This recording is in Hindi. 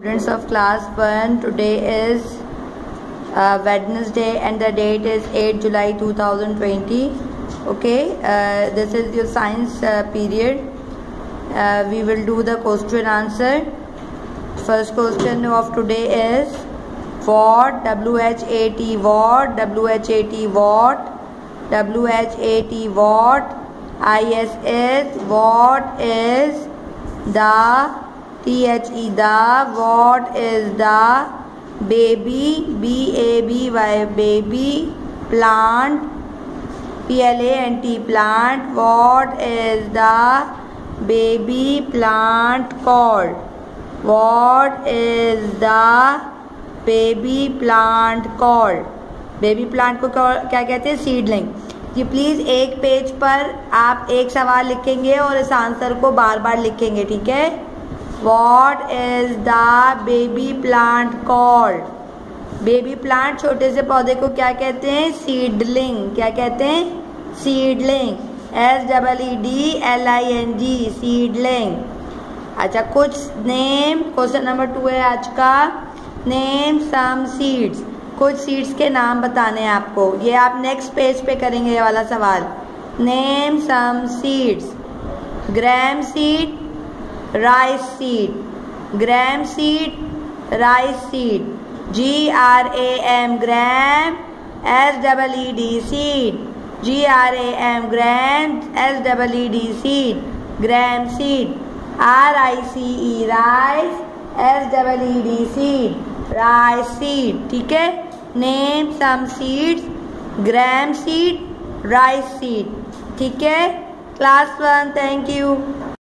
Students of class 1 today is uh, Wednesday and the date is 8 July 2020 okay? Uh, this is your science uh, period. Uh, we will do the question answer. First question of today is what WHAT what WHAT what WHAT what ISS what is the T H E the what is the baby B A B Y baby plant P L A N T plant what is the baby plant called what is the baby plant called baby plant को क्या कहते हैं? सीडलिंग जी प्लीज़ एक पेज पर आप एक सवाल लिखेंगे और इस आंसर को बार बार लिखेंगे, ठीक है? What is the baby plant called baby plant छोटे से पौधे को क्या कहते हैं? सीडलिंग क्या कहते हैं? Seedling S double E D L I N G seedling अच्छा कुछ नेम क्वेश्चन नंबर टू है आज का. नेम सम सीड्स कुछ सीड्स के नाम बताने हैं आपको. ये आप नेक्स्ट पेज पे करेंगे ये वाला सवाल. Name some seeds gram seed rice seed gram seed rice seed G R A M gram S double E D seed G R A M gram S double E D seed gram seed R I C E rice S double E D seed rice seed ठीक है? Name some seeds gram seed rice seed ठीक है? Class one thank you